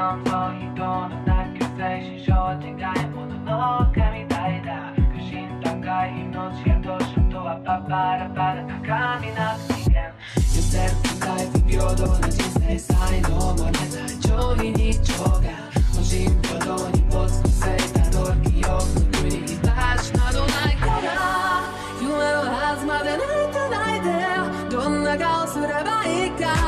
人のなく精神症でいものの神体だ苦心段階命やどとはパパラパラ高なく人間不平等な人生才能もれないに没個性たどる記憶にちなどないから夢はずまで泣いていどんな顔すればいいか。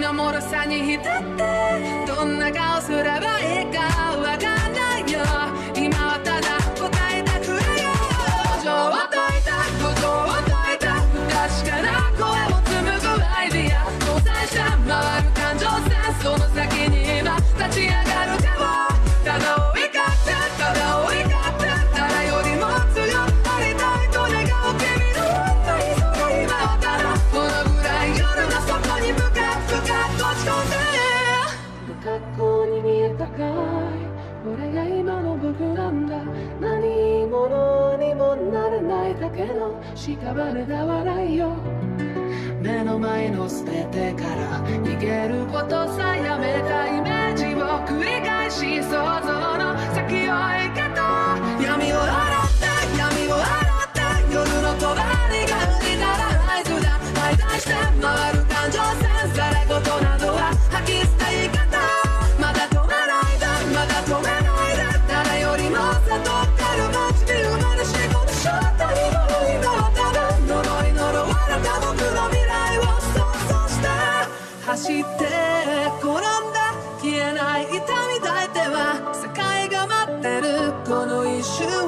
のも脆さに浸ってどんな顔すればいいかわかんない。膨らんだ。何者にもなれないだけの屍だ笑いよ目の前の捨てから逃げることさやめたイメージを。繰り返し想像の先を描く should